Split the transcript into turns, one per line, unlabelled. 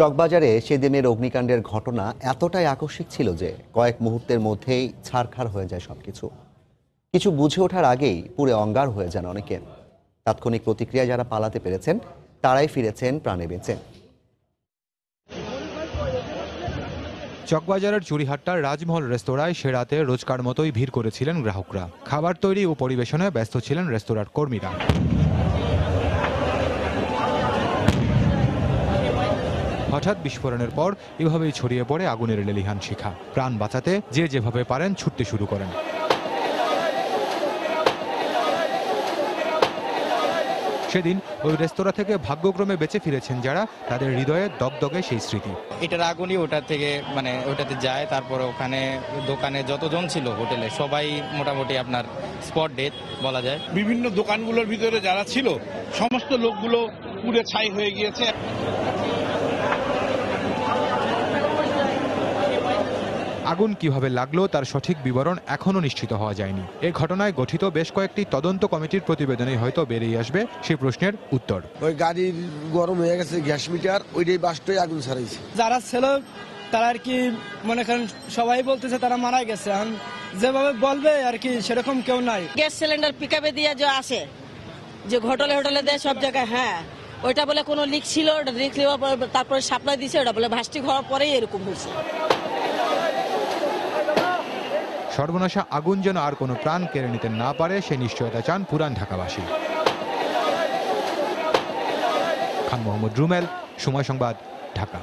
চকবাজারে সেদিনের অগ্নিকাণ্ডের ঘটনা এতটাই আকস্মিক ছিল যে কয়েক মুহূর্তের মধ্যেই ছারখার হয়ে যায় সবকিছু। কিছু বুঝে ওঠার আগেই পুরে অঙ্গার হয়ে যান অনেকে তাৎক্ষণিক প্রতিক্রিয়া যারা পালাতে পেরেছেন, তারাই ফিরেছেন, প্রাণে বেঁচে
চকবাজারের চুরিহাট্টার রাজমহল রেস্তোরাঁয় সে রাতে রোজকার মতোই ভিড় করেছিলেন গ্রাহকরা। খাবার তৈরি ও পরিবেশনে ব্যস্ত ছিলেন রেস্তোরাঁর কর্মীরা। হঠাৎ বিস্ফোরণের পর এভাবেই ছড়িয়ে পড়ে আগুনের লেলিহান শিখা। প্রাণ বাঁচাতে যে যেভাবে পারেন ছুটতে শুরু করেন। সেদিন ওই রেস্তোরাঁ থেকে ভাগ্যক্রমে বেঁচে ফিরেছেন যারা তাদের হৃদয়ে দগদগে সেই স্মৃতি।
এটার আগুনই ওটা থেকে মানে ওটাতে যায় তারপর ওখানে দোকানে যতজন ছিল হোটেলে সবাই মোটামুটি আপনার স্পট ডেথ বলা যায়।
বিভিন্ন দোকানগুলোর ভিতরে যারা ছিল সমস্ত লোকগুলো পুড়ে ছাই হয়ে গিয়েছে।
আগুন কীভাবে লাগল তার সঠিক বিবরণ এখনও নিশ্চিত হওয়া যায়নি। এ ঘটনায় গঠিত বেশ কয়েকটি তদন্ত কমিটির প্রতিবেদনে হয়তো বেরিয়ে আসবে সেই প্রশ্নের উত্তর।
ওই গাড়ির গরম হয়ে গেছে গ্যাস মিটার ওইটাই বাসটাই আগুন ছাড়াইছে।
যারা ছিল তারা আর কি মনে করেন সবাই বলতেছে তারা মারা গেছে। এখন যেভাবে বলবে আর কি সেরকম কেউ নাই।
গ্যাস সিলিন্ডার পিকআপে দিয়ে যে আসে যে হোটেলে হোটেলে দেয় সব জায়গায় হ্যাঁ। ওইটা বলে কোনো লিক ছিল ওটা লিক নেওয়ার পর তারপরে সাপ্লাই দিছে ওটা বলে ভাস্টিক হওয়ার পরেই এরকম হয়েছে।
সর্বনাশা আগুন যেন আর কোনো প্রাণ কেড়ে নিতে না পারে, সে নিশ্চয়তা চান পুরান ঢাকাবাসী। খান মোহাম্মদ রুমেল, সময় সংবাদ, ঢাকা।